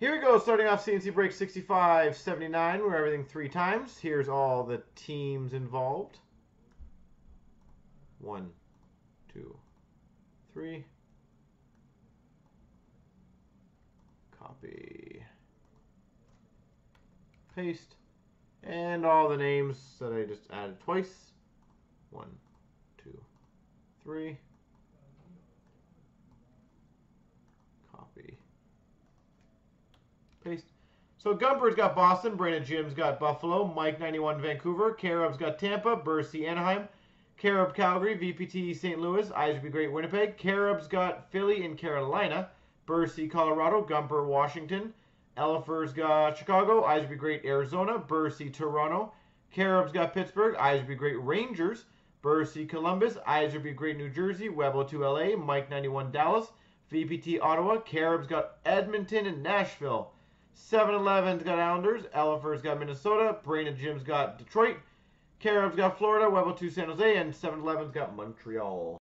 Here we go, starting off CNC break 65 79. We're everything three times. Here's all the teams involved. One, two, three. Copy. Paste. And all the names that I just added twice. One, two, three. Copy. Paste. So Gumper's got Boston, Brandon Jim's got Buffalo, Mike 91 Vancouver, Carob's got Tampa, Bursey Anaheim, Carob Calgary, VPT St. Louis, Be Great Winnipeg, Carob's got Philly and Carolina, Bursey Colorado, Gumper Washington, Elifer's got Chicago, Be Great Arizona, Bursey Toronto, Carob's got Pittsburgh, Be Great Rangers, Bursey Columbus, Be Great New Jersey, Webbo 2 LA, Mike 91 Dallas, VPT Ottawa, Carob's got Edmonton and Nashville. 7-Eleven's got Islanders. Elifer's got Minnesota. Brandon Jim's got Detroit. Carob's got Florida. Webble 2 San Jose. And 7-Eleven's got Montreal.